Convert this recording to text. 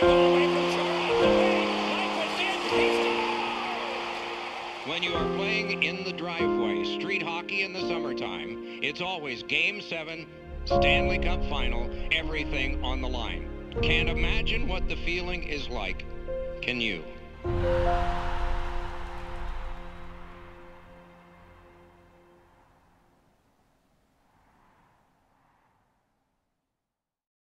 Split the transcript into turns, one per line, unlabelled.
When you are playing in the driveway, street hockey in the summertime, it's always Game 7, Stanley Cup Final, everything on the line. Can't imagine what the feeling is like. Can you?